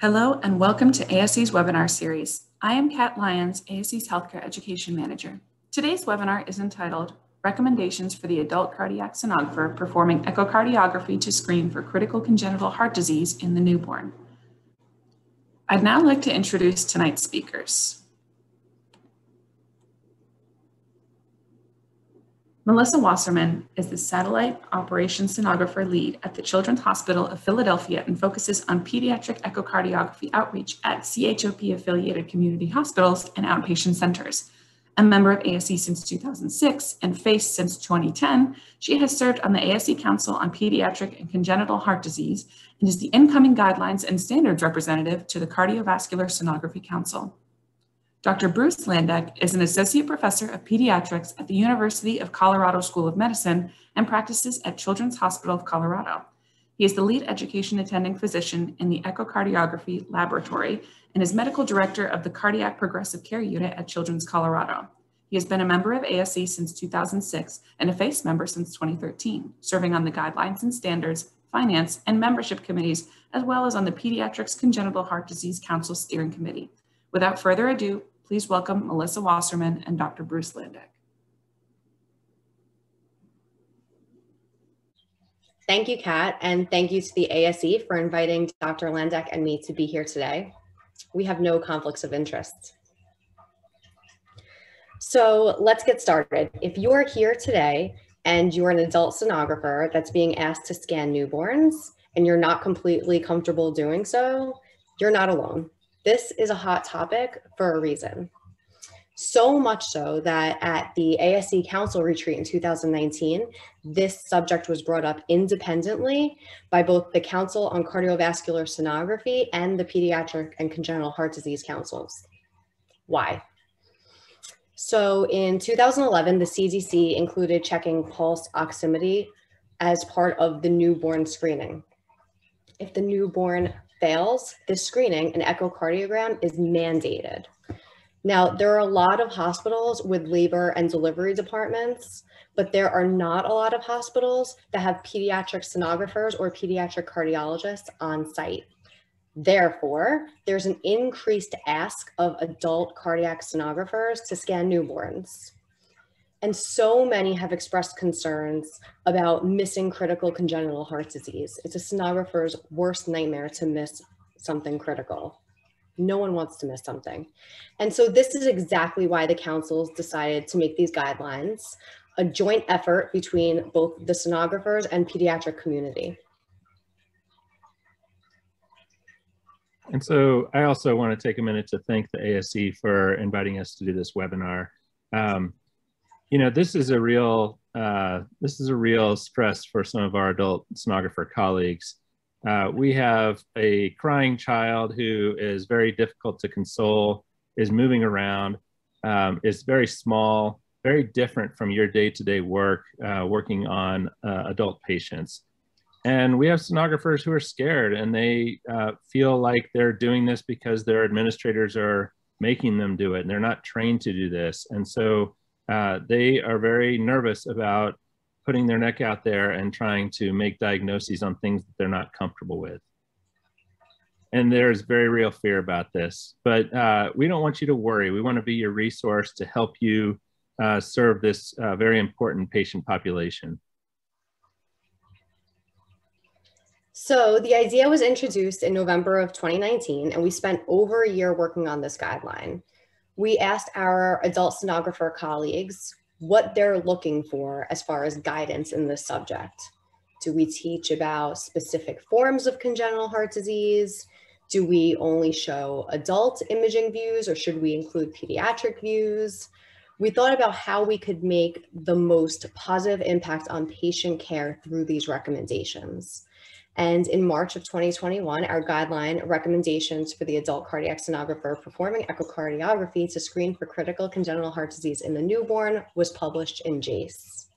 Hello and welcome to ASE's webinar series. I am Kat Lyons, ASE's Healthcare Education Manager. Today's webinar is entitled Recommendations for the Adult Cardiac Sonographer Performing Echocardiography to Screen for Critical Congenital Heart Disease in the Newborn. I'd now like to introduce tonight's speakers. Melissa Wasserman is the Satellite Operations Sonographer Lead at the Children's Hospital of Philadelphia and focuses on pediatric echocardiography outreach at CHOP affiliated community hospitals and outpatient centers. A member of ASE since 2006 and FASE since 2010, she has served on the ASE Council on Pediatric and Congenital Heart Disease and is the incoming guidelines and standards representative to the Cardiovascular Sonography Council. Dr. Bruce Landeck is an associate professor of pediatrics at the University of Colorado School of Medicine and practices at Children's Hospital of Colorado. He is the lead education attending physician in the echocardiography laboratory and is medical director of the Cardiac Progressive Care Unit at Children's Colorado. He has been a member of ASE since 2006 and a FASE member since 2013, serving on the guidelines and standards, finance, and membership committees, as well as on the Pediatrics Congenital Heart Disease Council Steering Committee. Without further ado, Please welcome Melissa Wasserman and Dr. Bruce Landeck. Thank you, Kat, and thank you to the ASE for inviting Dr. Landeck and me to be here today. We have no conflicts of interest. So let's get started. If you're here today and you're an adult sonographer that's being asked to scan newborns and you're not completely comfortable doing so, you're not alone. This is a hot topic for a reason. So much so that at the ASE Council retreat in 2019, this subject was brought up independently by both the Council on Cardiovascular Sonography and the Pediatric and Congenital Heart Disease Councils. Why? So in 2011, the CDC included checking pulse oximetry as part of the newborn screening. If the newborn fails, this screening, an echocardiogram is mandated. Now, there are a lot of hospitals with labor and delivery departments, but there are not a lot of hospitals that have pediatric sonographers or pediatric cardiologists on site. Therefore, there's an increased ask of adult cardiac sonographers to scan newborns. And so many have expressed concerns about missing critical congenital heart disease. It's a sonographer's worst nightmare to miss something critical. No one wants to miss something. And so this is exactly why the councils decided to make these guidelines a joint effort between both the sonographers and pediatric community. And so I also want to take a minute to thank the ASE for inviting us to do this webinar. Um, you know, this is a real uh, this is a real stress for some of our adult sonographer colleagues. Uh, we have a crying child who is very difficult to console, is moving around, um, is very small, very different from your day-to-day work uh, working on uh, adult patients. And we have sonographers who are scared and they uh, feel like they're doing this because their administrators are making them do it and they're not trained to do this. And so uh, they are very nervous about putting their neck out there and trying to make diagnoses on things that they're not comfortable with. And there's very real fear about this, but uh, we don't want you to worry. We want to be your resource to help you uh, serve this uh, very important patient population. So the idea was introduced in November of 2019, and we spent over a year working on this guideline we asked our adult sonographer colleagues what they're looking for as far as guidance in this subject. Do we teach about specific forms of congenital heart disease? Do we only show adult imaging views or should we include pediatric views? We thought about how we could make the most positive impact on patient care through these recommendations. And in March of 2021, our guideline recommendations for the adult cardiac sonographer performing echocardiography to screen for critical congenital heart disease in the newborn was published in JASE.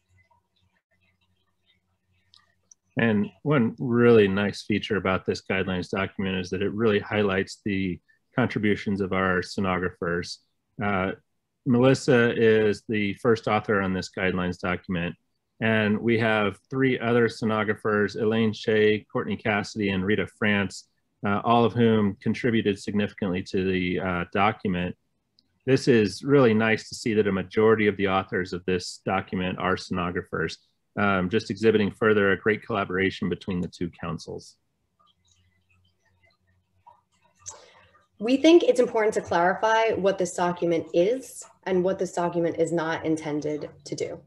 And one really nice feature about this guidelines document is that it really highlights the contributions of our sonographers. Uh, Melissa is the first author on this guidelines document. And we have three other sonographers, Elaine Shea, Courtney Cassidy, and Rita France, uh, all of whom contributed significantly to the uh, document. This is really nice to see that a majority of the authors of this document are sonographers, um, just exhibiting further a great collaboration between the two councils. We think it's important to clarify what this document is and what this document is not intended to do.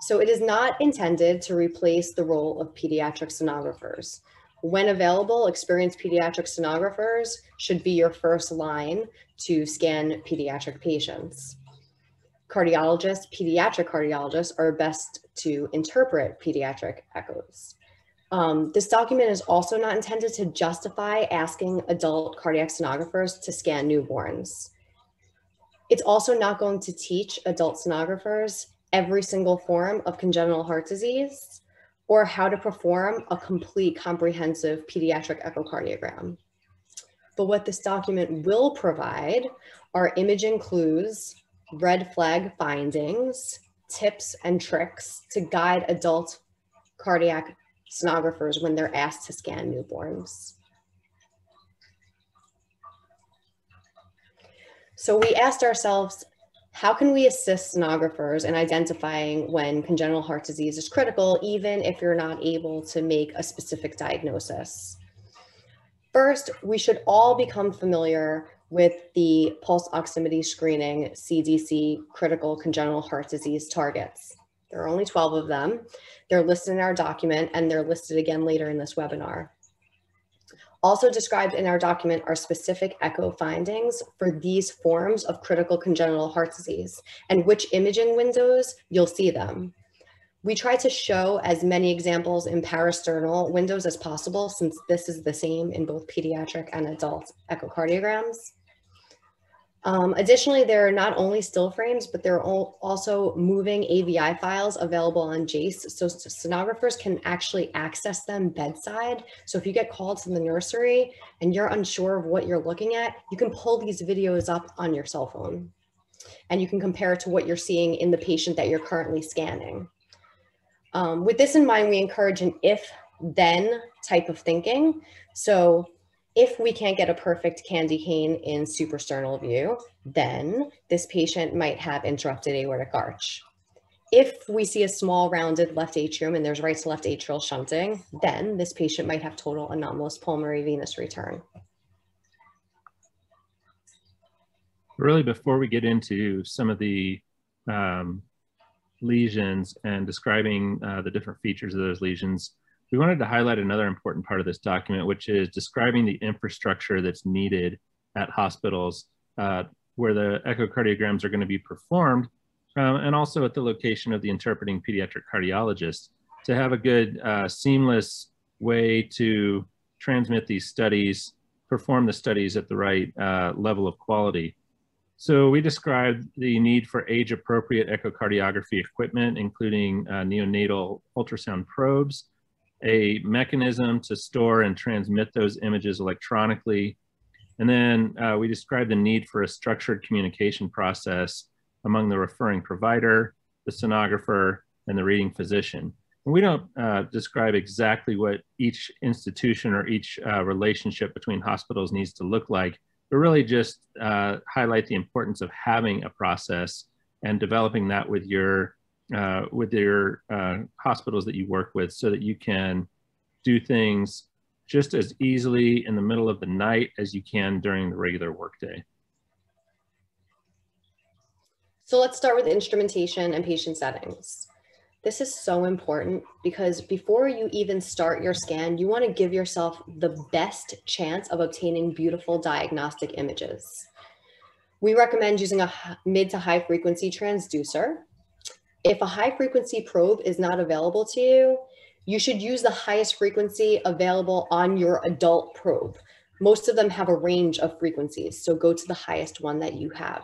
So it is not intended to replace the role of pediatric sonographers. When available, experienced pediatric sonographers should be your first line to scan pediatric patients. Cardiologists, pediatric cardiologists are best to interpret pediatric echoes. Um, this document is also not intended to justify asking adult cardiac sonographers to scan newborns. It's also not going to teach adult sonographers every single form of congenital heart disease or how to perform a complete comprehensive pediatric echocardiogram. But what this document will provide are imaging clues, red flag findings, tips and tricks to guide adult cardiac sonographers when they're asked to scan newborns. So we asked ourselves, how can we assist sonographers in identifying when congenital heart disease is critical, even if you're not able to make a specific diagnosis? First, we should all become familiar with the pulse oximetry screening CDC critical congenital heart disease targets. There are only 12 of them. They're listed in our document and they're listed again later in this webinar. Also described in our document are specific echo findings for these forms of critical congenital heart disease and which imaging windows you'll see them. We try to show as many examples in parasternal windows as possible since this is the same in both pediatric and adult echocardiograms. Um, additionally, there are not only still frames, but there are also moving AVI files available on JASE. So sonographers can actually access them bedside. So if you get called to the nursery and you're unsure of what you're looking at, you can pull these videos up on your cell phone. And you can compare it to what you're seeing in the patient that you're currently scanning. Um, with this in mind, we encourage an if then type of thinking. So if we can't get a perfect candy cane in suprasternal view, then this patient might have interrupted aortic arch. If we see a small rounded left atrium and there's right to left atrial shunting, then this patient might have total anomalous pulmonary venous return. Really, before we get into some of the um, lesions and describing uh, the different features of those lesions, we wanted to highlight another important part of this document, which is describing the infrastructure that's needed at hospitals uh, where the echocardiograms are going to be performed, uh, and also at the location of the interpreting pediatric cardiologist to have a good uh, seamless way to transmit these studies, perform the studies at the right uh, level of quality. So we described the need for age appropriate echocardiography equipment, including uh, neonatal ultrasound probes, a mechanism to store and transmit those images electronically. And then uh, we describe the need for a structured communication process among the referring provider, the sonographer, and the reading physician. And we don't uh, describe exactly what each institution or each uh, relationship between hospitals needs to look like, but really just uh, highlight the importance of having a process and developing that with your uh, with your uh, hospitals that you work with so that you can do things just as easily in the middle of the night as you can during the regular workday. So let's start with instrumentation and patient settings. This is so important because before you even start your scan, you want to give yourself the best chance of obtaining beautiful diagnostic images. We recommend using a mid to high frequency transducer if a high frequency probe is not available to you, you should use the highest frequency available on your adult probe. Most of them have a range of frequencies, so go to the highest one that you have.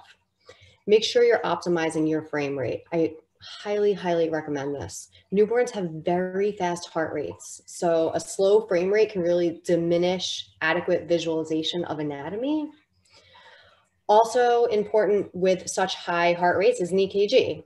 Make sure you're optimizing your frame rate. I highly, highly recommend this. Newborns have very fast heart rates, so a slow frame rate can really diminish adequate visualization of anatomy. Also important with such high heart rates is an EKG.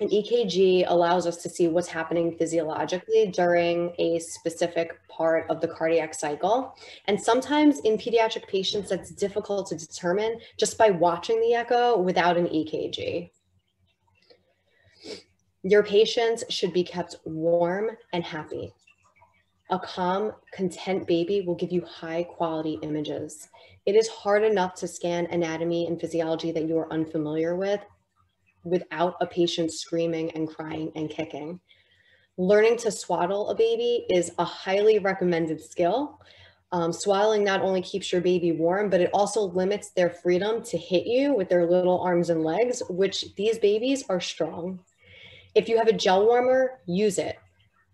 An EKG allows us to see what's happening physiologically during a specific part of the cardiac cycle. And sometimes in pediatric patients, that's difficult to determine just by watching the echo without an EKG. Your patients should be kept warm and happy. A calm, content baby will give you high quality images. It is hard enough to scan anatomy and physiology that you are unfamiliar with without a patient screaming and crying and kicking. Learning to swaddle a baby is a highly recommended skill. Um, swaddling not only keeps your baby warm, but it also limits their freedom to hit you with their little arms and legs, which these babies are strong. If you have a gel warmer, use it.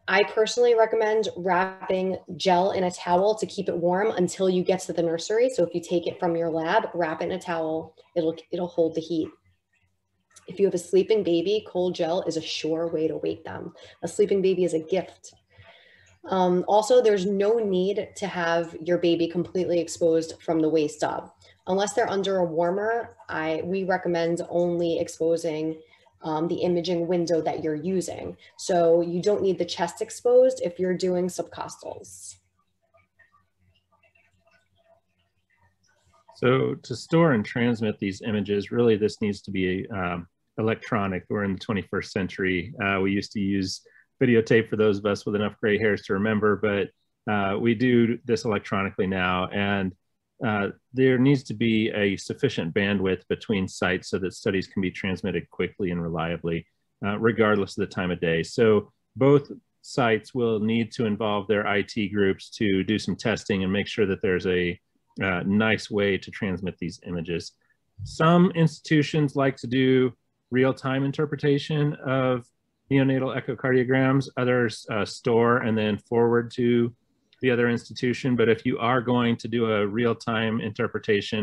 I personally recommend wrapping gel in a towel to keep it warm until you get to the nursery. So if you take it from your lab, wrap it in a towel, it'll, it'll hold the heat. If you have a sleeping baby, cold gel is a sure way to wake them. A sleeping baby is a gift. Um, also, there's no need to have your baby completely exposed from the waist up. Unless they're under a warmer, I, we recommend only exposing um, the imaging window that you're using. So you don't need the chest exposed if you're doing subcostals. So to store and transmit these images, really this needs to be um, electronic. We're in the 21st century. Uh, we used to use videotape for those of us with enough gray hairs to remember, but uh, we do this electronically now. And uh, there needs to be a sufficient bandwidth between sites so that studies can be transmitted quickly and reliably, uh, regardless of the time of day. So both sites will need to involve their IT groups to do some testing and make sure that there's a uh, nice way to transmit these images. Some institutions like to do real-time interpretation of neonatal echocardiograms. Others uh, store and then forward to the other institution. But if you are going to do a real-time interpretation,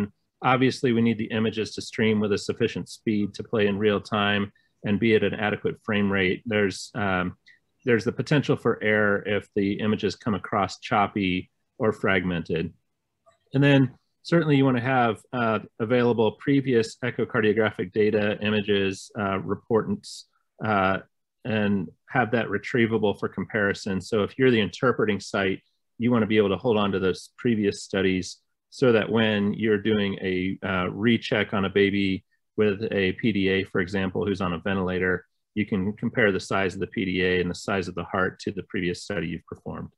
obviously we need the images to stream with a sufficient speed to play in real time and be at an adequate frame rate. There's, um, there's the potential for error if the images come across choppy or fragmented. And then certainly you want to have uh, available previous echocardiographic data, images, uh, reportants, uh, and have that retrievable for comparison. So if you're the interpreting site, you want to be able to hold on to those previous studies so that when you're doing a uh, recheck on a baby with a PDA, for example, who's on a ventilator, you can compare the size of the PDA and the size of the heart to the previous study you've performed.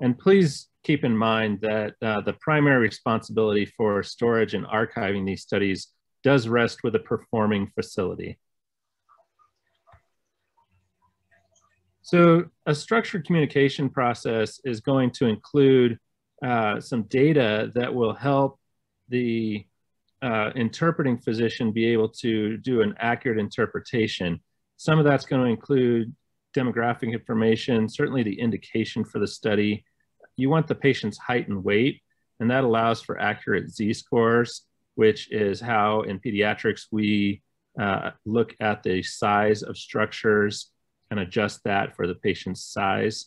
And please keep in mind that uh, the primary responsibility for storage and archiving these studies does rest with a performing facility. So a structured communication process is going to include uh, some data that will help the uh, interpreting physician be able to do an accurate interpretation. Some of that's going to include demographic information, certainly the indication for the study, you want the patient's height and weight, and that allows for accurate z-scores, which is how in pediatrics we uh, look at the size of structures and adjust that for the patient's size.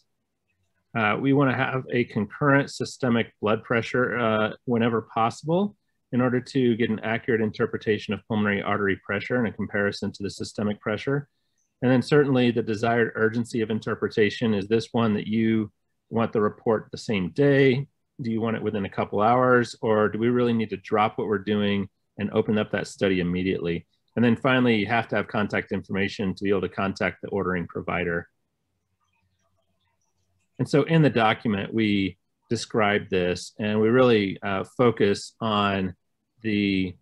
Uh, we want to have a concurrent systemic blood pressure uh, whenever possible in order to get an accurate interpretation of pulmonary artery pressure and a comparison to the systemic pressure. And then certainly the desired urgency of interpretation is this one that you want the report the same day? Do you want it within a couple hours? Or do we really need to drop what we're doing and open up that study immediately? And then finally, you have to have contact information to be able to contact the ordering provider. And so in the document, we describe this and we really uh, focus on the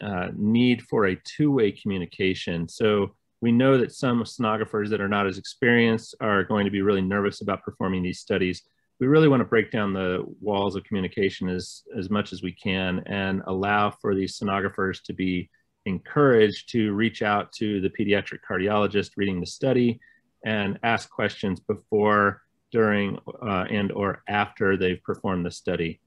uh, need for a two-way communication. So we know that some sonographers that are not as experienced are going to be really nervous about performing these studies. We really want to break down the walls of communication as, as much as we can and allow for these sonographers to be encouraged to reach out to the pediatric cardiologist reading the study and ask questions before, during, uh, and or after they've performed the study.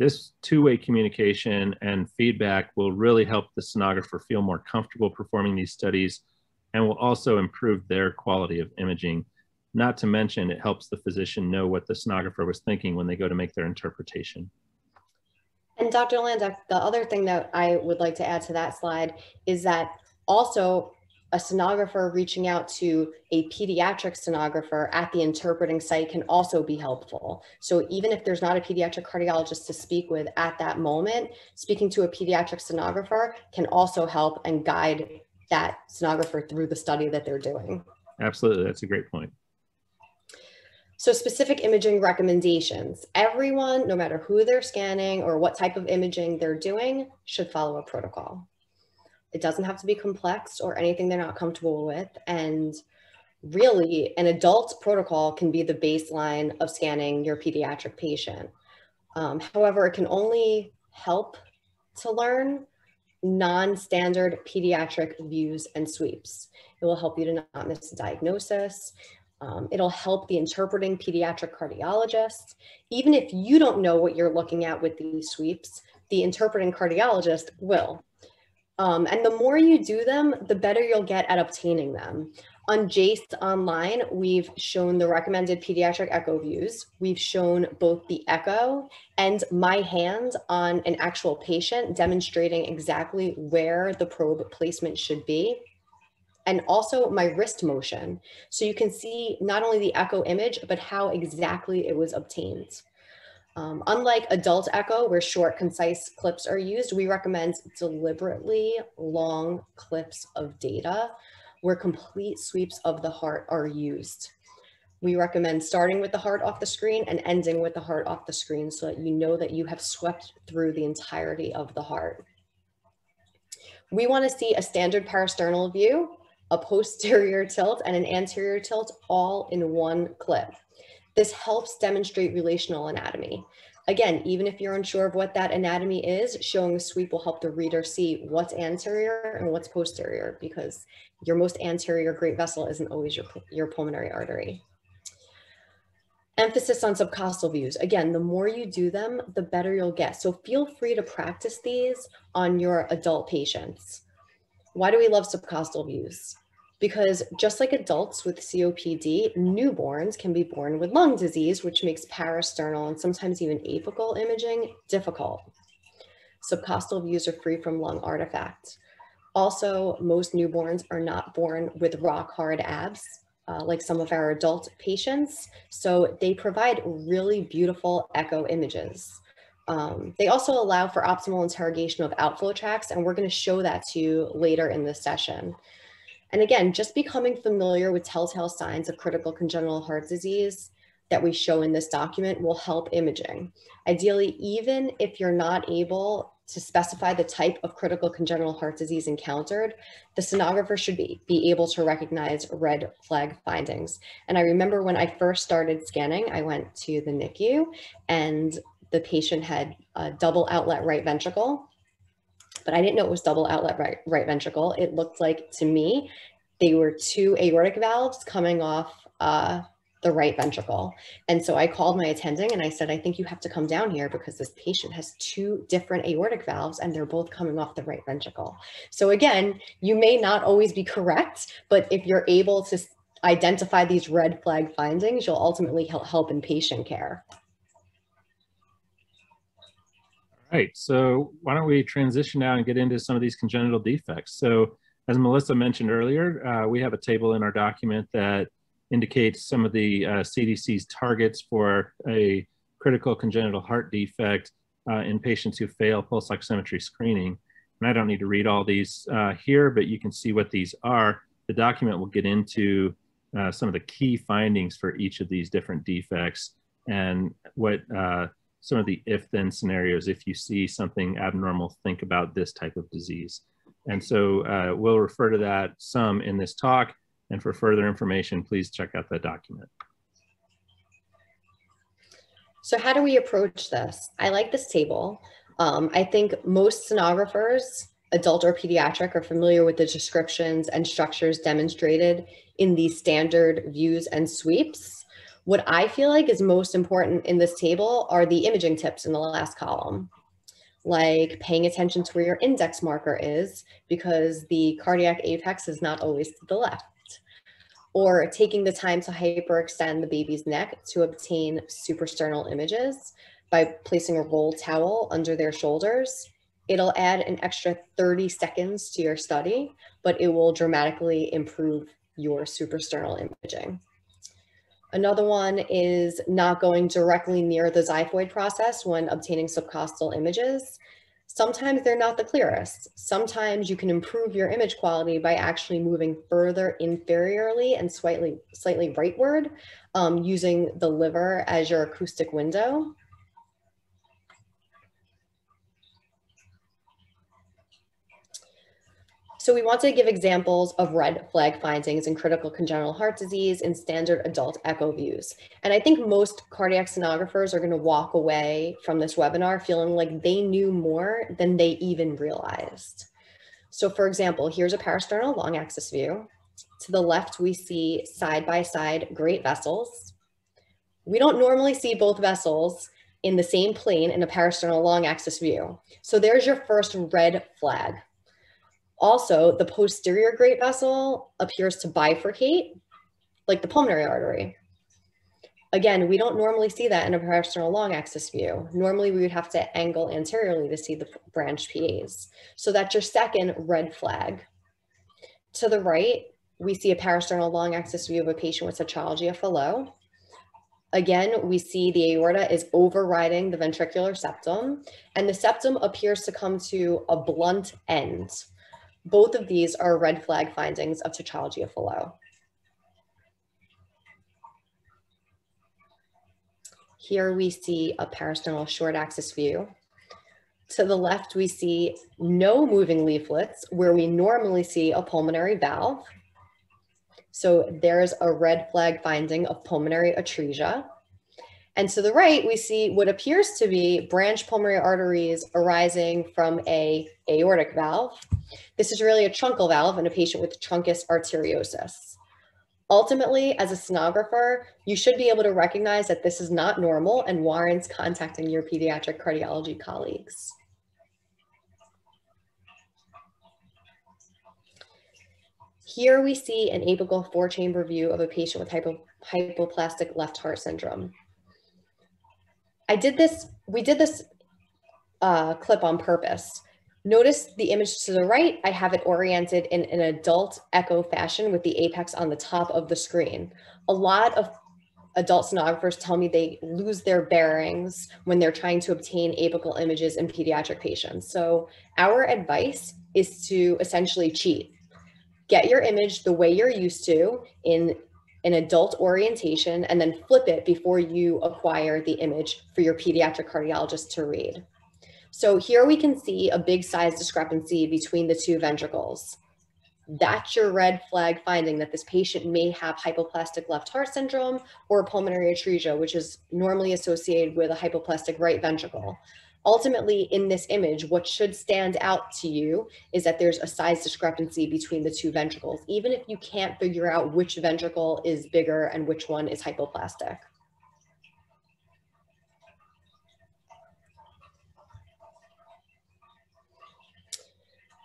This two-way communication and feedback will really help the sonographer feel more comfortable performing these studies and will also improve their quality of imaging. Not to mention, it helps the physician know what the sonographer was thinking when they go to make their interpretation. And Dr. Landeck, the other thing that I would like to add to that slide is that Also, a sonographer reaching out to a pediatric sonographer at the interpreting site can also be helpful. So even if there's not a pediatric cardiologist to speak with at that moment, speaking to a pediatric sonographer can also help and guide that sonographer through the study that they're doing. Absolutely, that's a great point. So specific imaging recommendations. Everyone, no matter who they're scanning or what type of imaging they're doing, should follow a protocol. It doesn't have to be complex or anything they're not comfortable with. And really, an adult protocol can be the baseline of scanning your pediatric patient. Um, however, it can only help to learn non-standard pediatric views and sweeps. It will help you to not miss a diagnosis. Um, it'll help the interpreting pediatric cardiologist. Even if you don't know what you're looking at with these sweeps, the interpreting cardiologist will. Um, and the more you do them, the better you'll get at obtaining them. On JASE online, we've shown the recommended pediatric echo views. We've shown both the echo and my hand on an actual patient demonstrating exactly where the probe placement should be. And also my wrist motion. So you can see not only the echo image, but how exactly it was obtained. Um, unlike adult echo, where short, concise clips are used, we recommend deliberately long clips of data where complete sweeps of the heart are used. We recommend starting with the heart off the screen and ending with the heart off the screen so that you know that you have swept through the entirety of the heart. We want to see a standard parasternal view, a posterior tilt, and an anterior tilt all in one clip. This helps demonstrate relational anatomy. Again, even if you're unsure of what that anatomy is, showing a sweep will help the reader see what's anterior and what's posterior because your most anterior great vessel isn't always your, your pulmonary artery. Emphasis on subcostal views. Again, the more you do them, the better you'll get. So feel free to practice these on your adult patients. Why do we love subcostal views? Because just like adults with COPD, newborns can be born with lung disease, which makes parasternal and sometimes even apical imaging difficult. Subcostal views are free from lung artifacts. Also, most newborns are not born with rock hard abs, uh, like some of our adult patients. So they provide really beautiful echo images. Um, they also allow for optimal interrogation of outflow tracts, and we're gonna show that to you later in this session. And again, just becoming familiar with telltale signs of critical congenital heart disease that we show in this document will help imaging. Ideally, even if you're not able to specify the type of critical congenital heart disease encountered, the sonographer should be, be able to recognize red flag findings. And I remember when I first started scanning, I went to the NICU and the patient had a double outlet right ventricle but I didn't know it was double outlet right, right ventricle. It looked like to me, they were two aortic valves coming off uh, the right ventricle. And so I called my attending and I said, I think you have to come down here because this patient has two different aortic valves and they're both coming off the right ventricle. So again, you may not always be correct, but if you're able to identify these red flag findings, you'll ultimately help in patient care. Right, so why don't we transition now and get into some of these congenital defects. So as Melissa mentioned earlier, uh, we have a table in our document that indicates some of the uh, CDC's targets for a critical congenital heart defect uh, in patients who fail pulse oximetry screening. And I don't need to read all these uh, here, but you can see what these are. The document will get into uh, some of the key findings for each of these different defects and what uh, some of the if-then scenarios. If you see something abnormal, think about this type of disease. And so uh, we'll refer to that some in this talk. And for further information, please check out the document. So how do we approach this? I like this table. Um, I think most sonographers, adult or pediatric, are familiar with the descriptions and structures demonstrated in these standard views and sweeps. What I feel like is most important in this table are the imaging tips in the last column, like paying attention to where your index marker is because the cardiac apex is not always to the left, or taking the time to hyperextend the baby's neck to obtain suprasternal images by placing a roll towel under their shoulders. It'll add an extra 30 seconds to your study, but it will dramatically improve your suprasternal imaging. Another one is not going directly near the xiphoid process when obtaining subcostal images. Sometimes they're not the clearest. Sometimes you can improve your image quality by actually moving further inferiorly and slightly, slightly rightward um, using the liver as your acoustic window. So we want to give examples of red flag findings in critical congenital heart disease in standard adult echo views. And I think most cardiac sonographers are going to walk away from this webinar feeling like they knew more than they even realized. So for example, here's a parasternal long axis view. To the left, we see side-by-side -side great vessels. We don't normally see both vessels in the same plane in a parasternal long axis view. So there's your first red flag. Also, the posterior great vessel appears to bifurcate like the pulmonary artery. Again, we don't normally see that in a parasternal long axis view. Normally we would have to angle anteriorly to see the branch PAs. So that's your second red flag. To the right, we see a parasternal long axis view of a patient with tetralogy of Fallot. Again, we see the aorta is overriding the ventricular septum and the septum appears to come to a blunt end. Both of these are red flag findings of tetralogy of Fallot. Here we see a parasternal short axis view. To the left, we see no moving leaflets where we normally see a pulmonary valve. So there's a red flag finding of pulmonary atresia. And to the right, we see what appears to be branch pulmonary arteries arising from a aortic valve. This is really a truncal valve in a patient with truncus arteriosus. Ultimately, as a sonographer, you should be able to recognize that this is not normal and warrants contacting your pediatric cardiology colleagues. Here we see an apical four chamber view of a patient with hypo, hypoplastic left heart syndrome. I did this, we did this uh, clip on purpose. Notice the image to the right, I have it oriented in an adult echo fashion with the apex on the top of the screen. A lot of adult sonographers tell me they lose their bearings when they're trying to obtain apical images in pediatric patients. So our advice is to essentially cheat. Get your image the way you're used to in an adult orientation and then flip it before you acquire the image for your pediatric cardiologist to read. So here we can see a big size discrepancy between the two ventricles. That's your red flag finding that this patient may have hypoplastic left heart syndrome or pulmonary atresia, which is normally associated with a hypoplastic right ventricle. Ultimately, in this image, what should stand out to you is that there's a size discrepancy between the two ventricles, even if you can't figure out which ventricle is bigger and which one is hypoplastic.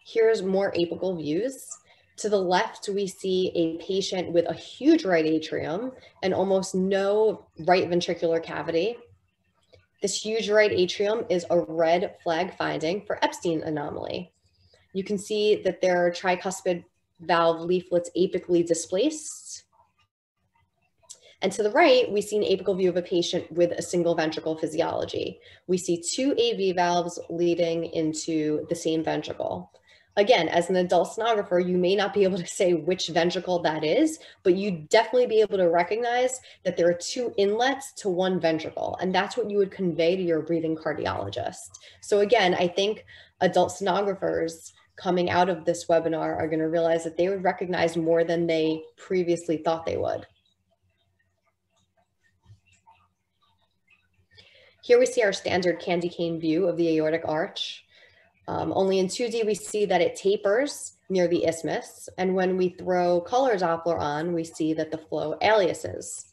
Here's more apical views. To the left, we see a patient with a huge right atrium and almost no right ventricular cavity. This huge right atrium is a red flag finding for Ebstein anomaly. You can see that there are tricuspid valve leaflets apically displaced. And to the right, we see an apical view of a patient with a single ventricle physiology. We see two AV valves leading into the same ventricle. Again, as an adult sonographer, you may not be able to say which ventricle that is, but you definitely be able to recognize that there are two inlets to one ventricle. And that's what you would convey to your breathing cardiologist. So again, I think adult sonographers coming out of this webinar are gonna realize that they would recognize more than they previously thought they would. Here we see our standard candy cane view of the aortic arch. Um, only in 2D, we see that it tapers near the isthmus. And when we throw color Doppler on, we see that the flow aliases.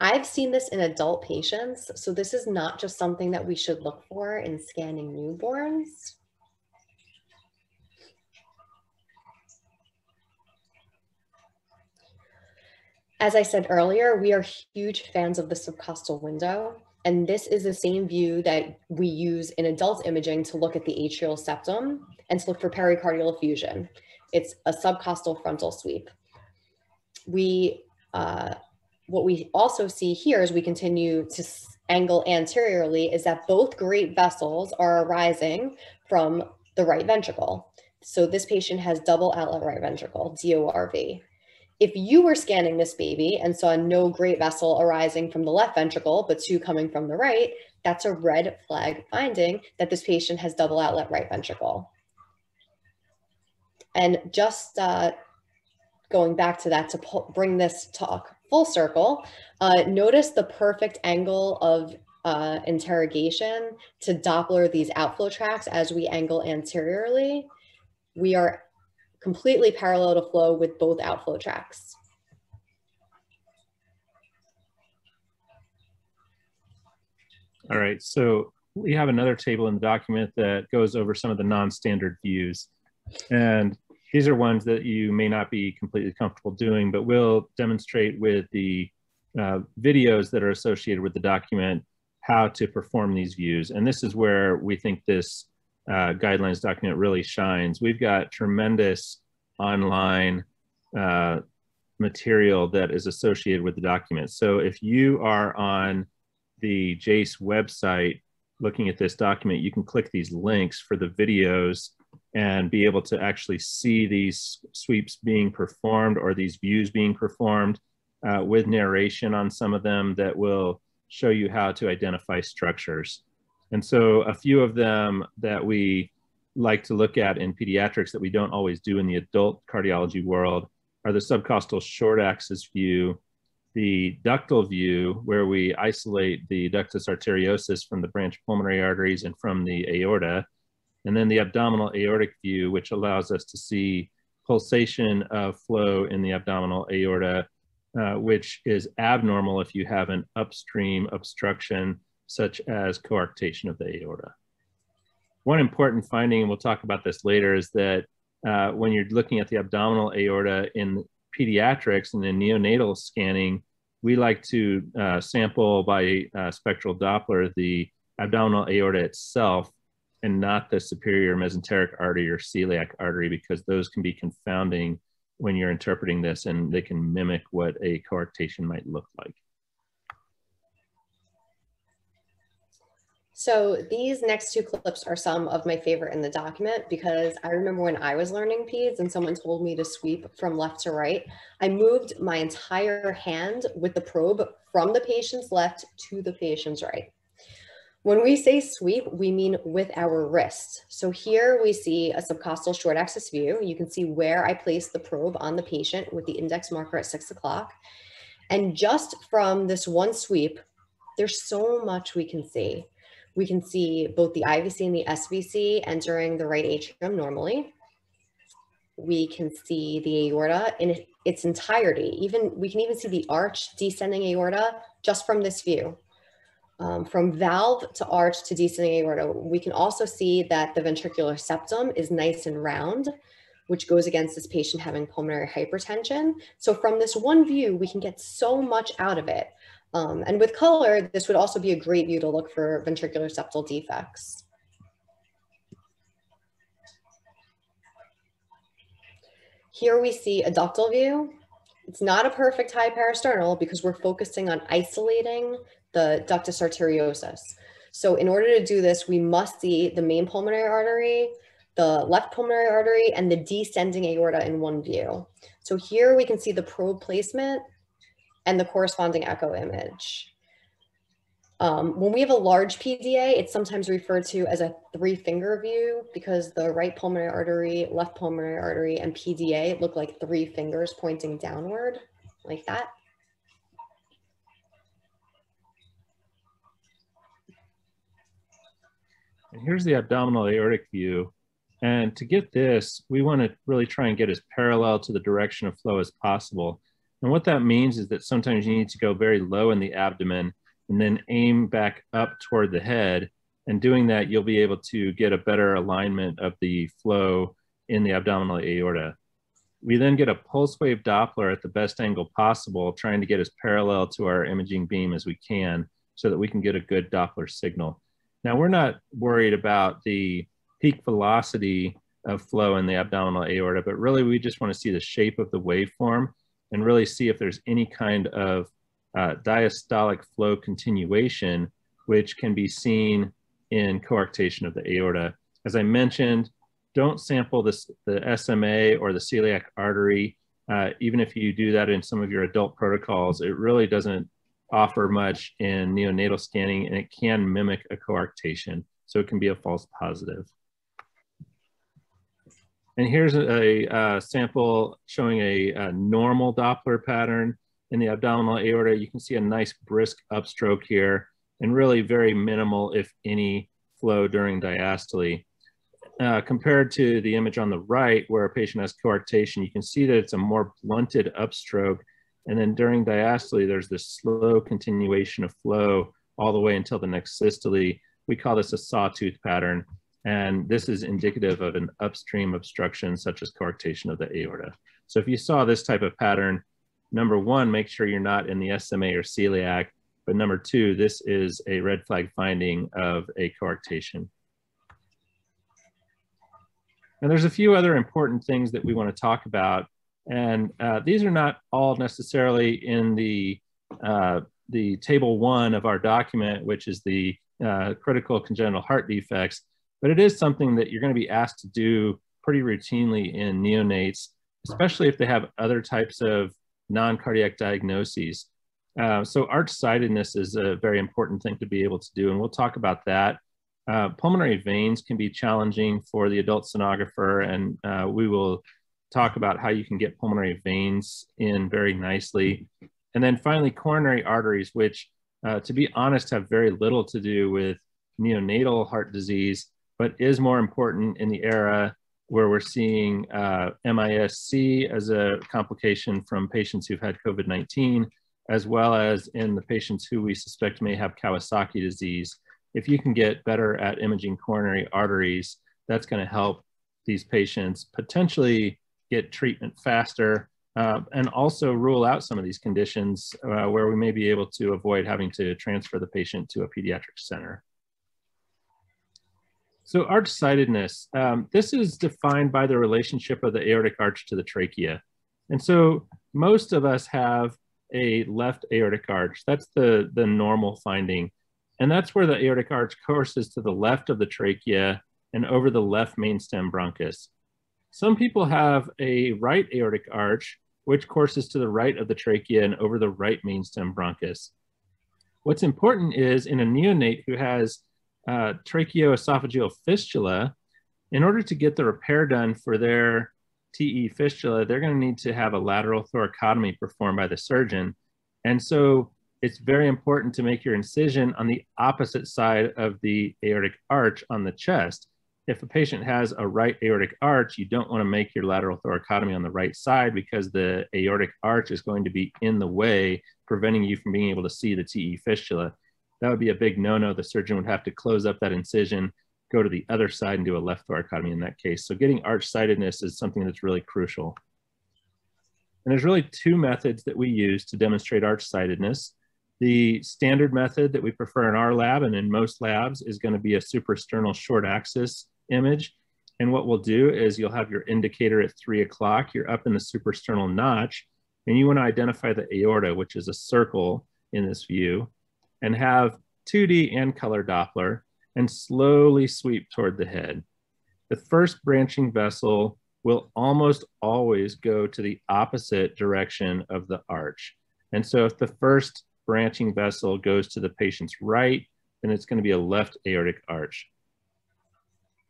I've seen this in adult patients, so this is not just something that we should look for in scanning newborns. As I said earlier, we are huge fans of the subcostal window. And this is the same view that we use in adult imaging to look at the atrial septum and to look for pericardial effusion. It's a subcostal frontal sweep. We, uh, what we also see here as we continue to angle anteriorly is that both great vessels are arising from the right ventricle. So this patient has double outlet right ventricle, DORV. If you were scanning this baby and saw no great vessel arising from the left ventricle, but two coming from the right, that's a red flag finding that this patient has double outlet right ventricle. And just uh, going back to that to bring this talk full circle, uh, notice the perfect angle of uh, interrogation to Doppler these outflow tracks as we angle anteriorly. We are completely parallel to flow with both outflow tracks. All right, so we have another table in the document that goes over some of the non-standard views. And these are ones that you may not be completely comfortable doing, but we'll demonstrate with the uh, videos that are associated with the document how to perform these views. And this is where we think this uh, guidelines document really shines. We've got tremendous online uh, material that is associated with the document. So if you are on the JASE website looking at this document, you can click these links for the videos and be able to actually see these sweeps being performed or these views being performed uh, with narration on some of them that will show you how to identify structures. And so a few of them that we like to look at in pediatrics that we don't always do in the adult cardiology world are the subcostal short axis view, the ductal view, where we isolate the ductus arteriosus from the branch pulmonary arteries and from the aorta, and then the abdominal aortic view, which allows us to see pulsation of flow in the abdominal aorta, uh, which is abnormal if you have an upstream obstruction, such as coarctation of the aorta. One important finding, and we'll talk about this later, is that uh, when you're looking at the abdominal aorta in pediatrics and in neonatal scanning, we like to uh, sample by uh, spectral Doppler the abdominal aorta itself and not the superior mesenteric artery or celiac artery because those can be confounding when you're interpreting this and they can mimic what a coarctation might look like. So these next two clips are some of my favorite in the document because I remember when I was learning PEDS and someone told me to sweep from left to right, I moved my entire hand with the probe from the patient's left to the patient's right. When we say sweep, we mean with our wrist. So here we see a subcostal short axis view. You can see where I place the probe on the patient with the index marker at six o'clock. And just from this one sweep, there's so much we can see. We can see both the IVC and the SVC entering the right atrium normally. We can see the aorta in its entirety. Even we can even see the arch descending aorta just from this view. Um, from valve to arch to descending aorta, we can also see that the ventricular septum is nice and round, which goes against this patient having pulmonary hypertension. So from this one view, we can get so much out of it. Um, and with color, this would also be a great view to look for ventricular septal defects. Here we see a ductal view. It's not a perfect high parasternal because we're focusing on isolating the ductus arteriosus. So in order to do this, we must see the main pulmonary artery, the left pulmonary artery, and the descending aorta in one view. So here we can see the probe placement and the corresponding echo image. Um, when we have a large PDA, it's sometimes referred to as a three finger view because the right pulmonary artery, left pulmonary artery, and PDA look like three fingers pointing downward like that. And here's the abdominal aortic view. And to get this, we want to really try and get as parallel to the direction of flow as possible. And what that means is that sometimes you need to go very low in the abdomen and then aim back up toward the head. And doing that, you'll be able to get a better alignment of the flow in the abdominal aorta. We then get a pulse wave Doppler at the best angle possible, trying to get as parallel to our imaging beam as we can so that we can get a good Doppler signal. Now, we're not worried about the peak velocity of flow in the abdominal aorta, but really we just want to see the shape of the waveform and really see if there's any kind of uh, diastolic flow continuation, which can be seen in coarctation of the aorta. As I mentioned, don't sample this, the SMA or the celiac artery. Uh, even if you do that in some of your adult protocols, it really doesn't offer much in neonatal scanning and it can mimic a coarctation. So it can be a false positive. And here's a, a sample showing a, a, normal Doppler pattern in the abdominal aorta. You can see a nice brisk upstroke here and really very minimal, if any, flow during diastole. Uh, compared to the image on the right, where a patient has coarctation, you can see that it's a more blunted upstroke. And then during diastole, there's this slow continuation of flow all the way until the next systole. We call this a sawtooth pattern. And this is indicative of an upstream obstruction such as coarctation of the aorta. So if you saw this type of pattern, number one, make sure you're not in the SMA or celiac. But number two, this is a red flag finding of a coarctation. And there's a few other important things that we want to talk about. And uh, these are not all necessarily in the, uh, the table one of our document, which is the uh, critical congenital heart defects, but it is something that you're going to be asked to do pretty routinely in neonates, especially if they have other types of non-cardiac diagnoses. Uh, so arch-sidedness is a very important thing to be able to do, and we'll talk about that. Uh, pulmonary veins can be challenging for the adult sonographer, and uh, we will talk about how you can get pulmonary veins in very nicely. And then finally, coronary arteries, which uh, to be honest, have very little to do with neonatal heart disease, but is more important in the era where we're seeing uh, MISC as a complication from patients who've had COVID-19, as well as in the patients who we suspect may have Kawasaki disease. If you can get better at imaging coronary arteries, that's going to help these patients potentially get treatment faster uh, and also rule out some of these conditions uh, where we may be able to avoid having to transfer the patient to a pediatric center. So arch-sidedness, um, this is defined by the relationship of the aortic arch to the trachea. And so most of us have a left aortic arch. That's the, the normal finding. And that's where the aortic arch courses to the left of the trachea and over the left main stem bronchus. Some people have a right aortic arch, which courses to the right of the trachea and over the right main stem bronchus. What's important is in a neonate who has uh, tracheoesophageal fistula, in order to get the repair done for their TE fistula, they're going to need to have a lateral thoracotomy performed by the surgeon. And so it's very important to make your incision on the opposite side of the aortic arch on the chest. If a patient has a right aortic arch, you don't want to make your lateral thoracotomy on the right side because the aortic arch is going to be in the way, preventing you from being able to see the TE fistula. That would be a big no-no. The surgeon would have to close up that incision, go to the other side and do a left thoracotomy in that case. So getting arch-sidedness is something that's really crucial. And there's really two methods that we use to demonstrate arch-sidedness. The standard method that we prefer in our lab and in most labs is going to be a suprasternal short axis image. And what we'll do is you'll have your indicator at three o'clock, you're up in the suprasternal notch, and you want to identify the aorta, which is a circle in this view, and have 2D and color Doppler and slowly sweep toward the head. The first branching vessel will almost always go to the opposite direction of the arch. And so if the first branching vessel goes to the patient's right, then it's going to be a left aortic arch.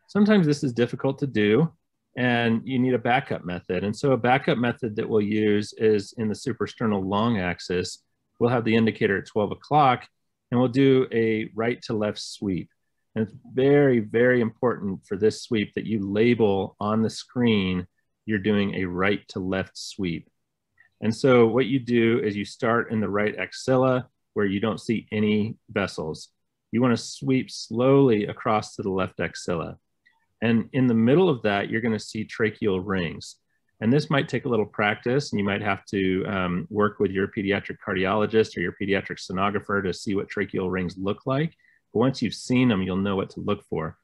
Sometimes this is difficult to do and you need a backup method. And so a backup method that we'll use is in the suprasternal long axis. We'll have the indicator at 12 o'clock and we'll do a right to left sweep. And it's very, very important for this sweep that you label on the screen, you're doing a right to left sweep. And so what you do is you start in the right axilla where you don't see any vessels. You want to sweep slowly across to the left axilla. And in the middle of that, you're going to see tracheal rings. And this might take a little practice, and you might have to um, work with your pediatric cardiologist or your pediatric sonographer to see what tracheal rings look like. But once you've seen them, you'll know what to look for.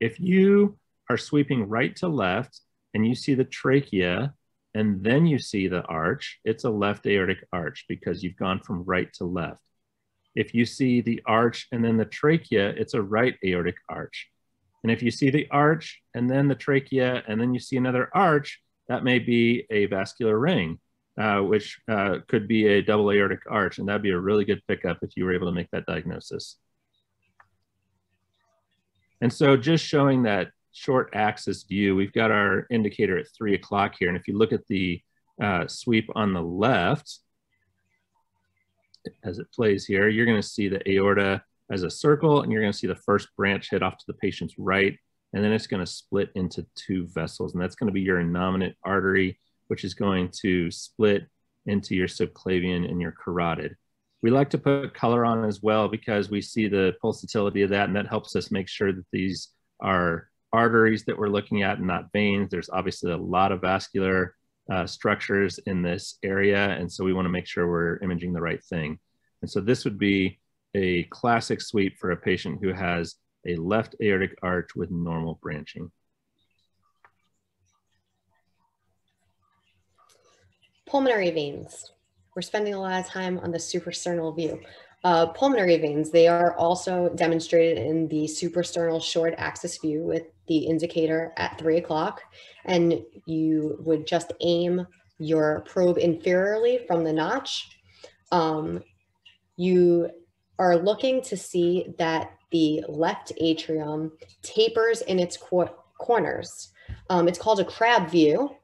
If you are sweeping right to left and you see the trachea and then you see the arch, it's a left aortic arch because you've gone from right to left. If you see the arch and then the trachea, it's a right aortic arch. And if you see the arch and then the trachea and then you see another arch, that may be a vascular ring, uh, which uh, could be a double aortic arch. And that'd be a really good pickup if you were able to make that diagnosis. And so just showing that short axis view, we've got our indicator at three o'clock here. And if you look at the uh, sweep on the left, as it plays here, you're gonna see the aorta as a circle and you're gonna see the first branch head off to the patient's right. And then it's gonna split into two vessels. And that's gonna be your innominate artery, which is going to split into your subclavian and your carotid. We like to put color on as well because we see the pulsatility of that and that helps us make sure that these are arteries that we're looking at and not veins. There's obviously a lot of vascular uh, structures in this area. And so we wanna make sure we're imaging the right thing. And so this would be a classic sweep for a patient who has a left aortic arch with normal branching. Pulmonary veins. We're spending a lot of time on the suprasternal view. Uh, pulmonary veins, they are also demonstrated in the suprasternal short axis view with the indicator at three o'clock. And you would just aim your probe inferiorly from the notch. Um, you are looking to see that the left atrium tapers in its corners. Um, it's called a crab view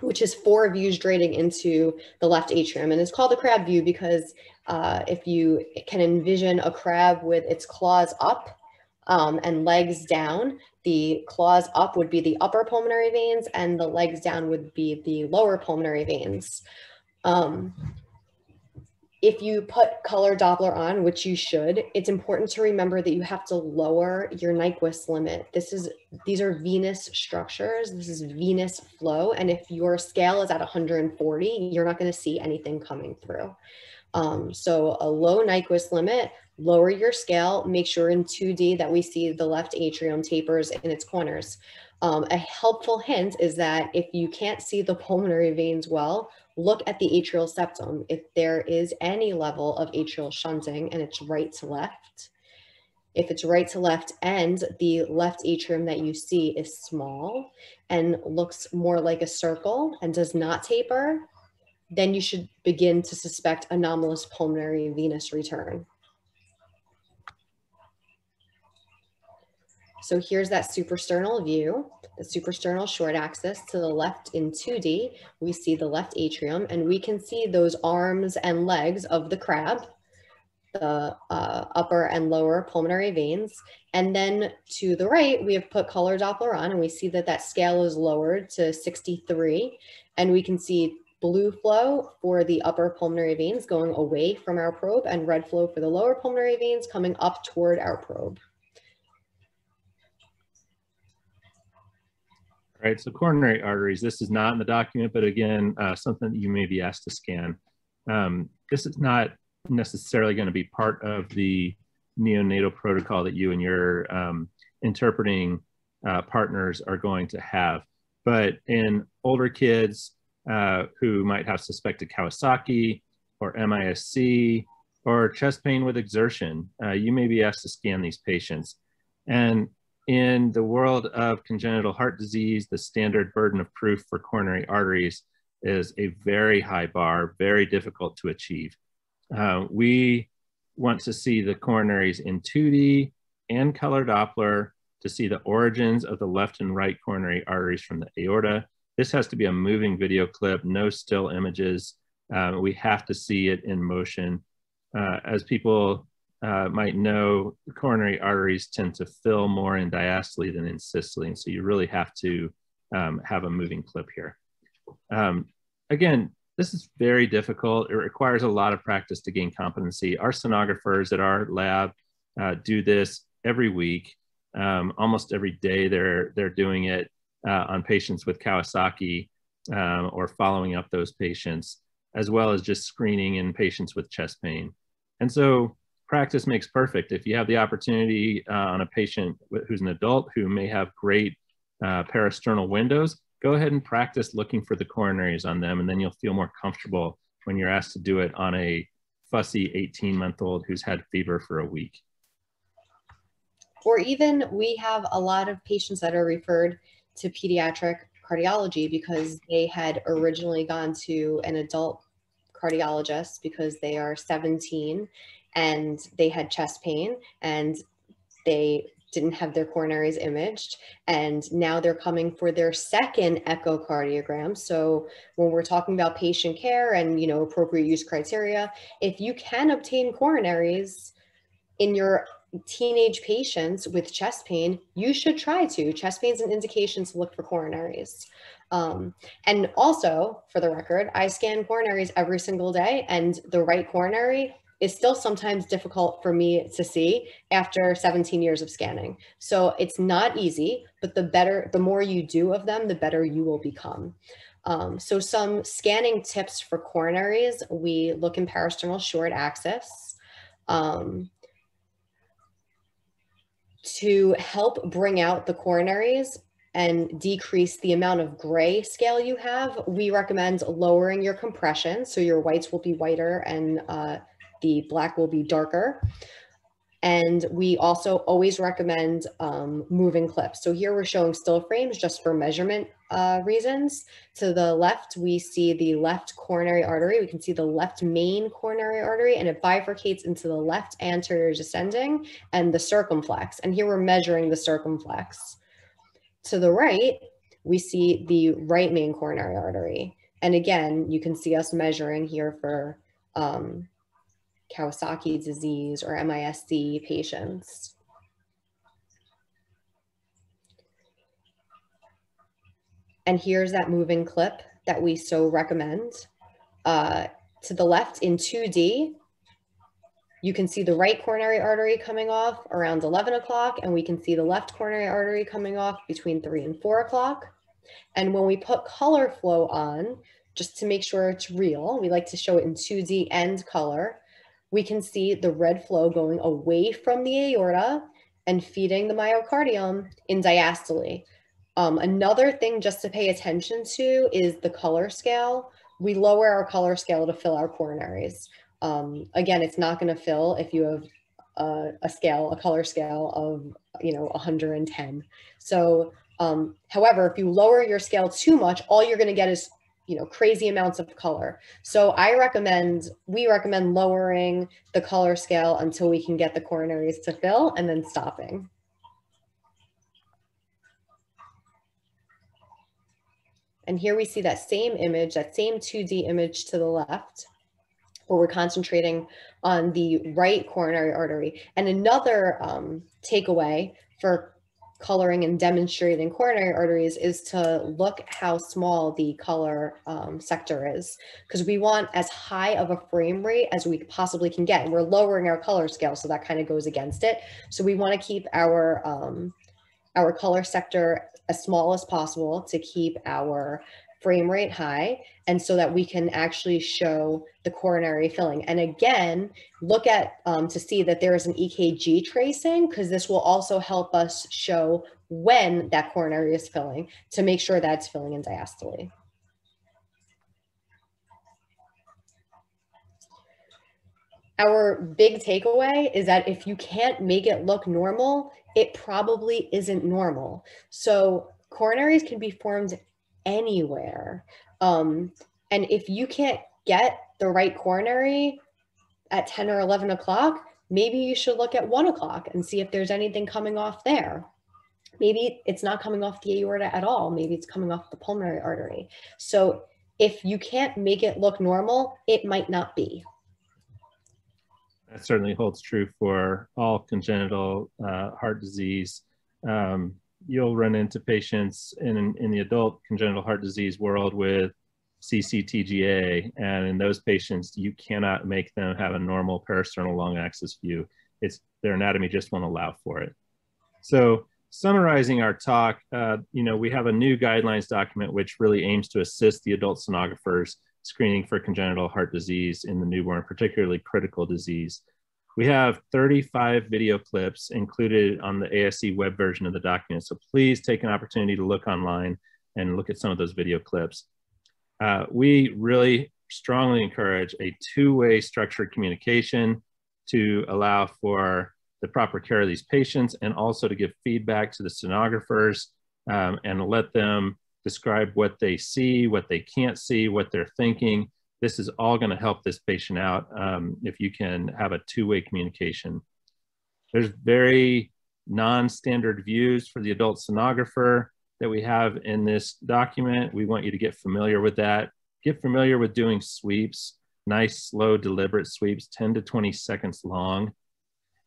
which is four views draining into the left atrium. And it's called a crab view because uh, if you can envision a crab with its claws up um, and legs down, the claws up would be the upper pulmonary veins and the legs down would be the lower pulmonary veins. Um, if you put color Doppler on, which you should, it's important to remember that you have to lower your Nyquist limit. This is, these are venous structures. This is venous flow. And if your scale is at 140, you're not gonna see anything coming through. Um, so a low Nyquist limit, lower your scale, make sure in 2D that we see the left atrium tapers in its corners. Um, a helpful hint is that if you can't see the pulmonary veins well, look at the atrial septum. If there is any level of atrial shunting and it's right to left, if it's right to left and the left atrium that you see is small and looks more like a circle and does not taper, then you should begin to suspect anomalous pulmonary venous return. So here's that suprasternal view, the suprasternal short axis to the left in 2D, we see the left atrium and we can see those arms and legs of the crab, the uh, upper and lower pulmonary veins. And then to the right, we have put color Doppler on and we see that that scale is lowered to 63 and we can see blue flow for the upper pulmonary veins going away from our probe and red flow for the lower pulmonary veins coming up toward our probe. Right? So coronary arteries, this is not in the document, but again, uh, something that you may be asked to scan. Um, this is not necessarily going to be part of the neonatal protocol that you and your um, interpreting uh, partners are going to have. But in older kids uh, who might have suspected Kawasaki or MISC or chest pain with exertion, uh, you may be asked to scan these patients. And in the world of congenital heart disease, the standard burden of proof for coronary arteries is a very high bar, very difficult to achieve. Uh, we want to see the coronaries in 2D and color Doppler to see the origins of the left and right coronary arteries from the aorta. This has to be a moving video clip, no still images. Uh, we have to see it in motion. Uh, as people uh, might know coronary arteries tend to fill more in diastole than in systole. And so you really have to um, have a moving clip here. Um, again, this is very difficult. It requires a lot of practice to gain competency. Our sonographers at our lab uh, do this every week. Um, almost every day they're, they're doing it uh, on patients with Kawasaki um, or following up those patients, as well as just screening in patients with chest pain. And so practice makes perfect. If you have the opportunity uh, on a patient who's an adult who may have great uh, parasternal windows, go ahead and practice looking for the coronaries on them, and then you'll feel more comfortable when you're asked to do it on a fussy 18 month old who's had fever for a week. Or even we have a lot of patients that are referred to pediatric cardiology because they had originally gone to an adult cardiologist because they are 17 and they had chest pain and they didn't have their coronaries imaged and now they're coming for their second echocardiogram. So when we're talking about patient care and you know appropriate use criteria if you can obtain coronaries in your teenage patients with chest pain you should try to. Chest pain is an indication to look for coronaries. Um, and also for the record i scan coronaries every single day and the right coronary is still sometimes difficult for me to see after 17 years of scanning. So it's not easy, but the better, the more you do of them, the better you will become. Um, so some scanning tips for coronaries, we look in parasternal short axis. Um, to help bring out the coronaries and decrease the amount of gray scale you have, we recommend lowering your compression. So your whites will be whiter and uh, the black will be darker. And we also always recommend um, moving clips. So here we're showing still frames just for measurement uh, reasons. To the left, we see the left coronary artery. We can see the left main coronary artery and it bifurcates into the left anterior descending and the circumflex. And here we're measuring the circumflex. To the right, we see the right main coronary artery. And again, you can see us measuring here for um, Kawasaki disease or MISC patients. And here's that moving clip that we so recommend. Uh, to the left in 2D, you can see the right coronary artery coming off around 11 o'clock, and we can see the left coronary artery coming off between 3 and 4 o'clock. And when we put color flow on, just to make sure it's real, we like to show it in 2D and color we can see the red flow going away from the aorta and feeding the myocardium in diastole. Um, another thing just to pay attention to is the color scale. We lower our color scale to fill our coronaries. Um, again, it's not going to fill if you have a, a, scale, a color scale of, you know, 110. So, um, however, if you lower your scale too much, all you're going to get is you know, crazy amounts of color. So I recommend, we recommend lowering the color scale until we can get the coronaries to fill and then stopping. And here we see that same image, that same 2D image to the left, where we're concentrating on the right coronary artery. And another um, takeaway for coloring and demonstrating coronary arteries is to look how small the color um, sector is because we want as high of a frame rate as we possibly can get. And we're lowering our color scale, so that kind of goes against it. So we want to keep our um, our color sector as small as possible to keep our frame rate high and so that we can actually show the coronary filling. And again, look at um, to see that there is an EKG tracing because this will also help us show when that coronary is filling to make sure that's filling in diastole. Our big takeaway is that if you can't make it look normal, it probably isn't normal. So coronaries can be formed anywhere. Um, and if you can't get the right coronary at 10 or 11 o'clock, maybe you should look at one o'clock and see if there's anything coming off there. Maybe it's not coming off the aorta at all. Maybe it's coming off the pulmonary artery. So if you can't make it look normal, it might not be. That certainly holds true for all congenital uh, heart disease. Um, you'll run into patients in, in the adult congenital heart disease world with CCTGA, and in those patients, you cannot make them have a normal parasternal long axis view. It's their anatomy just won't allow for it. So summarizing our talk, uh, you know, we have a new guidelines document which really aims to assist the adult sonographers screening for congenital heart disease in the newborn, particularly critical disease. We have 35 video clips included on the ASE web version of the document. So please take an opportunity to look online and look at some of those video clips. Uh, we really strongly encourage a two-way structured communication to allow for the proper care of these patients and also to give feedback to the sonographers um, and let them describe what they see, what they can't see, what they're thinking. This is all going to help this patient out um, if you can have a two-way communication. There's very non-standard views for the adult sonographer that we have in this document. We want you to get familiar with that. Get familiar with doing sweeps, nice, slow, deliberate sweeps, 10 to 20 seconds long.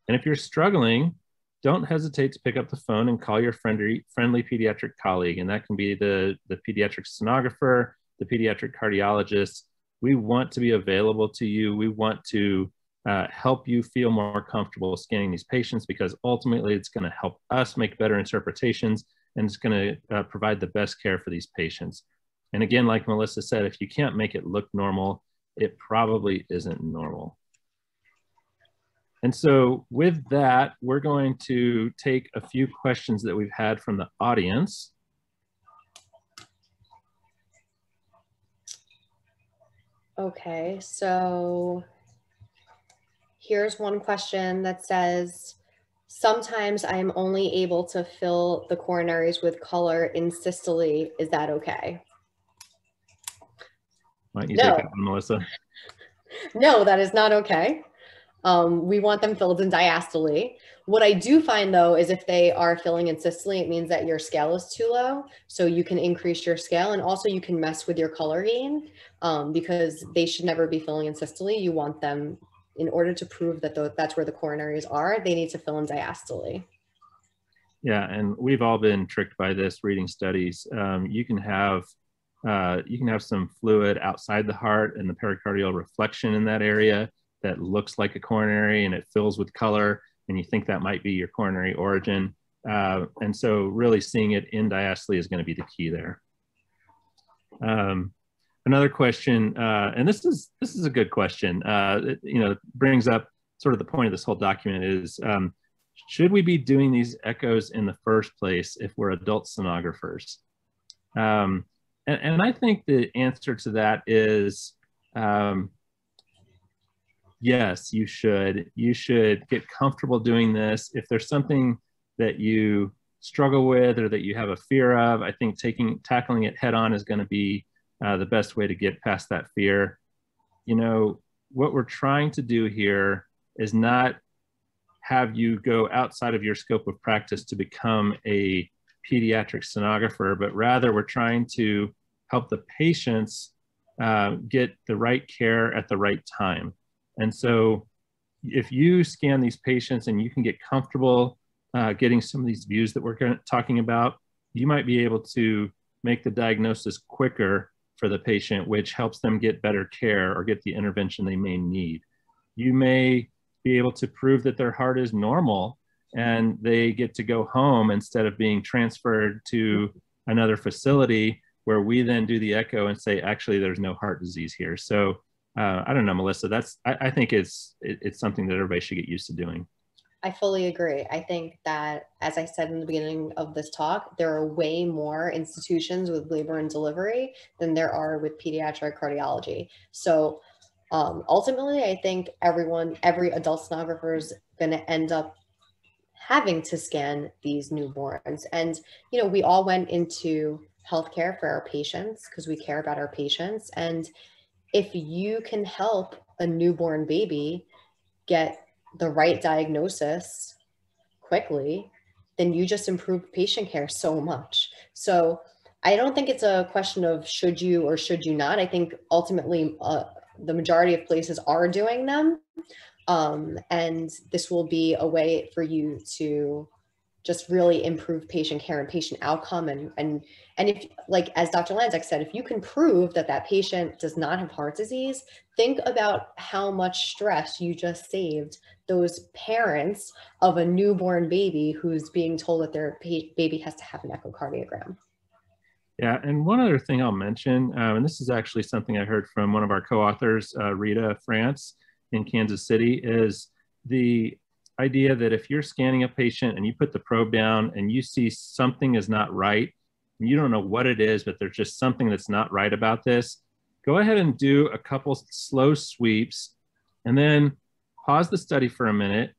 And if you're struggling, don't hesitate to pick up the phone and call your friendly, friendly pediatric colleague. And that can be the, the pediatric sonographer, the pediatric cardiologist. We want to be available to you. We want to uh, help you feel more comfortable scanning these patients because ultimately it's going to help us make better interpretations and it's going to uh, provide the best care for these patients. And again, like Melissa said, if you can't make it look normal, it probably isn't normal. And so with that, we're going to take a few questions that we've had from the audience. Okay, so here's one question that says, sometimes I am only able to fill the coronaries with color in systole. Is that okay? Why don't you no. take that one, Melissa? no, that is not okay. Um, we want them filled in diastole. What I do find though is if they are filling in systole, it means that your scale is too low. So you can increase your scale and also you can mess with your color gain um, because they should never be filling in systole. You want them in order to prove that the, that's where the coronaries are, they need to fill in diastole. Yeah, and we've all been tricked by this reading studies. Um, you can have uh, you can have some fluid outside the heart and the pericardial reflection in that area that looks like a coronary and it fills with color and you think that might be your coronary origin. Uh, and so really seeing it in diastole is going to be the key there. Um, another question, uh, and this is this is a good question. Uh, it, you know, brings up sort of the point of this whole document is um, should we be doing these echoes in the first place if we're adult sonographers? Um, and, and, I think the answer to that is um, yes, you should. You should get comfortable doing this. If there's something that you struggle with or that you have a fear of, I think taking tackling it head on is going to be uh, the best way to get past that fear. You know, what we're trying to do here is not have you go outside of your scope of practice to become a pediatric sonographer, but rather we're trying to help the patients uh, get the right care at the right time. And so if you scan these patients and you can get comfortable uh, getting some of these views that we're talking about, you might be able to make the diagnosis quicker for the patient, which helps them get better care or get the intervention they may need. You may be able to prove that their heart is normal and they get to go home instead of being transferred to another facility where we then do the echo and say, actually, there's no heart disease here. So uh, I don't know, Melissa. That's I, I think it's it, it's something that everybody should get used to doing. I fully agree. I think that, as I said in the beginning of this talk, there are way more institutions with labor and delivery than there are with pediatric cardiology. So um, ultimately, I think everyone, every adult sonographer is going to end up having to scan these newborns. And, you know, we all went into healthcare for our patients because we care about our patients. And if you can help a newborn baby get the right diagnosis quickly, then you just improve patient care so much. So I don't think it's a question of should you or should you not. I think ultimately uh, the majority of places are doing them. Um, and this will be a way for you to just really improve patient care and patient outcome. And and and if like as dr Landeck said if you can prove that that patient does not have heart disease think about how much stress you just saved those parents of a newborn baby who's being told that their baby has to have an echocardiogram. Yeah and one other thing i'll mention um, and this is actually something i heard from one of our co-authors uh, rita france in kansas city is the idea that if you're scanning a patient and you put the probe down and you see something is not right, you don't know what it is, but there's just something that's not right about this, go ahead and do a couple slow sweeps and then pause the study for a minute,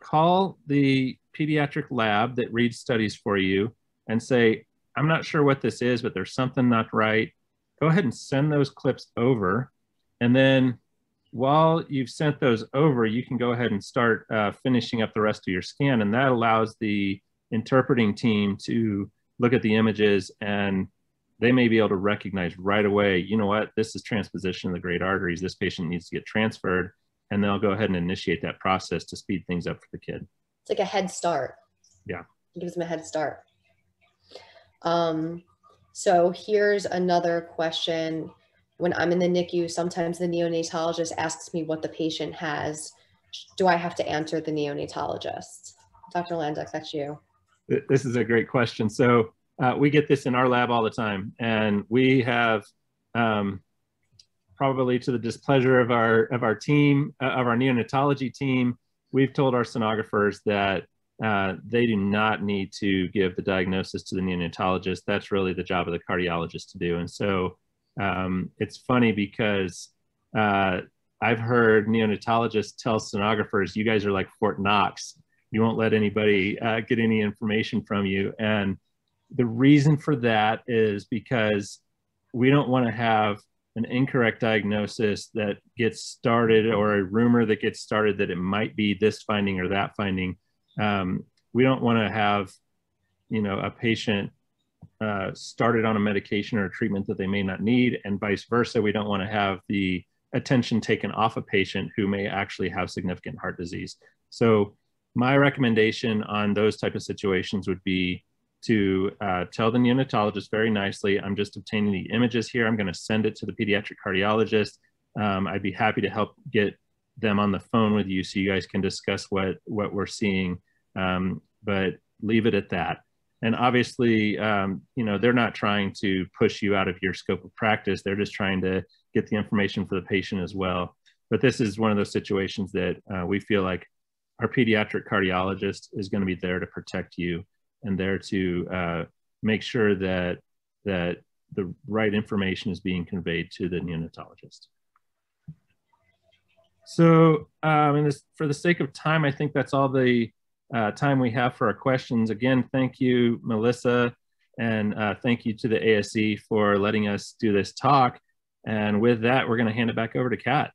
call the pediatric lab that reads studies for you and say, I'm not sure what this is, but there's something not right. Go ahead and send those clips over. And then while you've sent those over, you can go ahead and start uh, finishing up the rest of your scan. And that allows the interpreting team to look at the images and they may be able to recognize right away, you know what, this is transposition of the great arteries. This patient needs to get transferred. And they'll go ahead and initiate that process to speed things up for the kid. It's like a head start. Yeah. It gives them a head start. Um, so here's another question when I'm in the NICU, sometimes the neonatologist asks me what the patient has. Do I have to answer the neonatologist? Dr. Landeck, that's you. This is a great question. So uh, we get this in our lab all the time, and we have um, probably to the displeasure of our of our team uh, of our neonatology team, we've told our sonographers that uh, they do not need to give the diagnosis to the neonatologist. That's really the job of the cardiologist to do. And so um, it's funny because uh, I've heard neonatologists tell sonographers, you guys are like Fort Knox. You won't let anybody uh, get any information from you. And the reason for that is because we don't want to have an incorrect diagnosis that gets started or a rumor that gets started that it might be this finding or that finding. Um, we don't want to have, you know, a patient uh, started on a medication or a treatment that they may not need, and vice versa. We don't want to have the attention taken off a patient who may actually have significant heart disease. So my recommendation on those type of situations would be to uh, tell the neonatologist very nicely, I'm just obtaining the images here. I'm going to send it to the pediatric cardiologist. Um, I'd be happy to help get them on the phone with you so you guys can discuss what, what we're seeing, um, but leave it at that and obviously um, you know they're not trying to push you out of your scope of practice. They're just trying to get the information for the patient as well. But this is one of those situations that uh, we feel like our pediatric cardiologist is going to be there to protect you and there to uh, make sure that that the right information is being conveyed to the neonatologist. So um, this, for the sake of time i think that's all the uh, time we have for our questions. Again, thank you, Melissa, and uh, thank you to the ASE for letting us do this talk. And with that, we're going to hand it back over to Kat.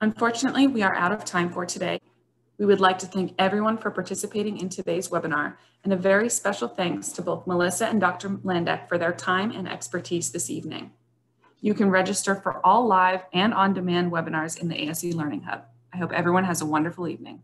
Unfortunately, we are out of time for today. We would like to thank everyone for participating in today's webinar, and a very special thanks to both Melissa and Dr. Landeck for their time and expertise this evening. You can register for all live and on-demand webinars in the ASE Learning Hub. I hope everyone has a wonderful evening.